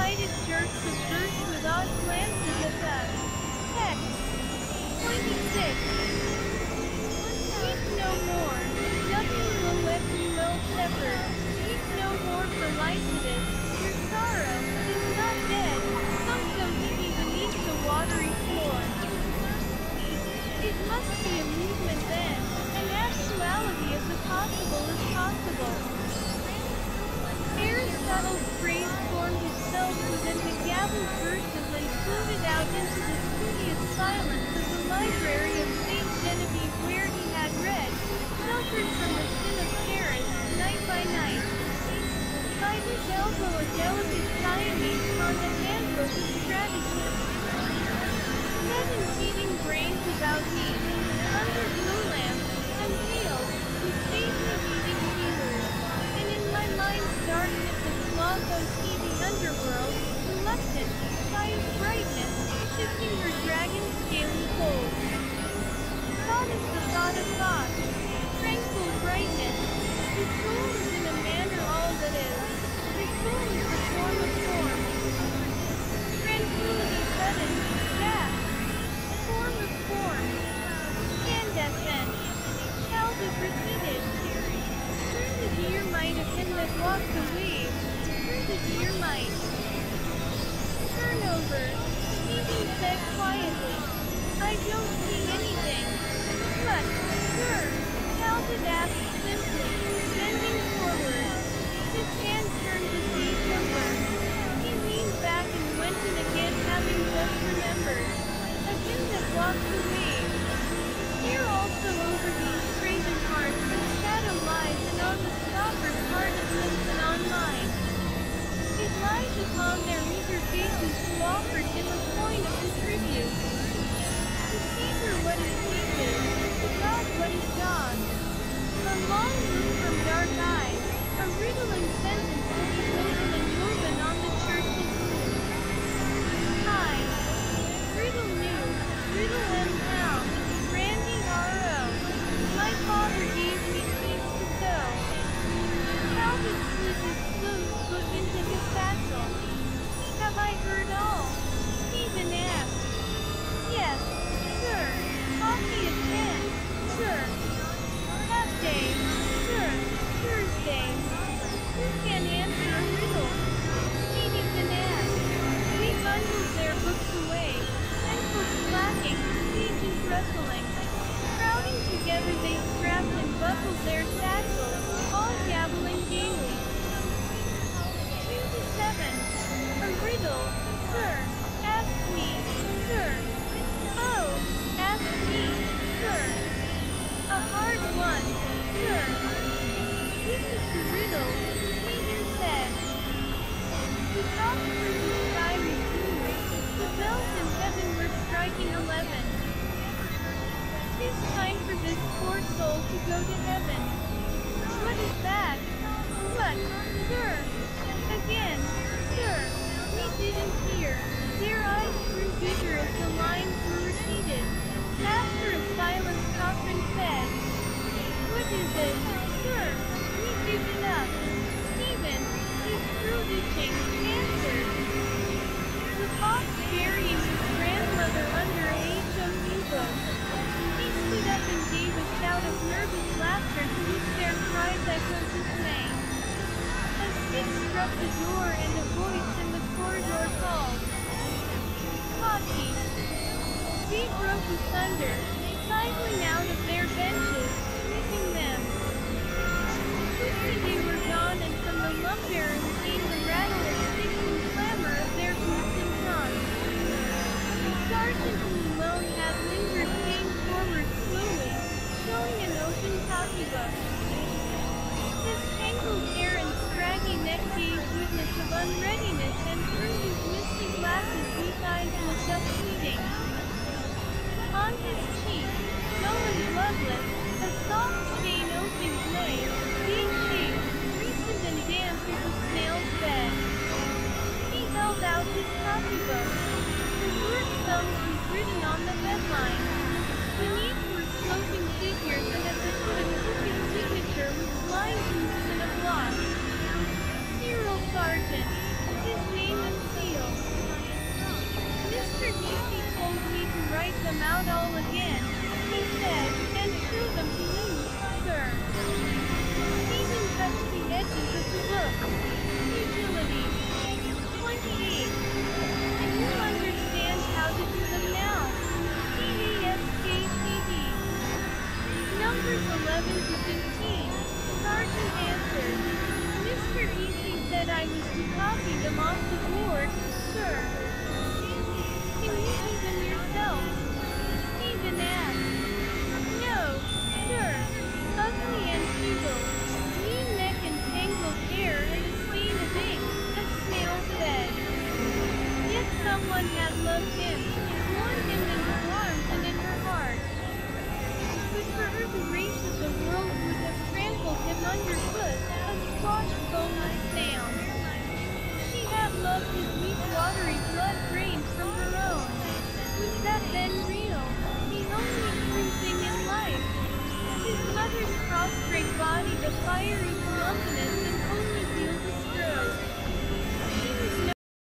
Recited jerks of verse with odd glances at us. Text. 26. Weep no more. W-O-F-U-L shepherd. Weep no more for Lycidas. Your sorrow silence of the library of St. Genevieve where he had read, sheltered from the sin of Paris, night by night. By his elbow a delicate Siamese I don't see anything. But, sir, Calvin asked simply, bending forward. His hand turned the page over. He leaned back and went in again having just remembered. A hymn that walks wave. Here also over these craven hearts the shadow lies and on the stopper's heart it lives and on mine. It lies upon their meager faces who offered him a A long from dark eyes, a riddling sentence to be books away, pencils clacking, pages rustling. Crowding together they strapped and buckled their satchels, all gabbling gaily. Two to seven. Striking eleven. Tis time for this poor soul to go to heaven. What is that? What, sir? Again, sir, we didn't hear. Their eyes grew bigger as the lines were repeated. After a silence, Cochrane said, What is it, sir? We give it up. Stephen, his throat itching, answered. terrible laughter seized their minds at her dismay. A stick struck the door and a voice in the corridor called. Hockey! They broke asunder, cycling out of their benches, sweeping them. Soon they were gone and from the lumber open copybook. His tangled hair and scraggy neck gave witness of unreadiness and through his misty glasses weak eyes looked up pleading. On his cheek, dull and bloodless, a soft stain opened lay, bead-shaped, recent and damp as a snail's bed. He held out his copybook. The word thumbs was written on the bedline. Beneath sloping figures and at the foot a crooked signature with lines loose in a block. Cyril Sargent, his name and seal. Mr. Deasy told me to write them out all again, he said, and show them to you, sir. Stephen touched the edges of the book. Thank Sargent answered. Mr. Deasy said I was to copy sir. Can you yourself? Stephen asked. No, sir. And neck and tangled hair and a someone had loved him, him in her arms and in her heart. For her to raise underfoot, a squashed boneless snail. She had loved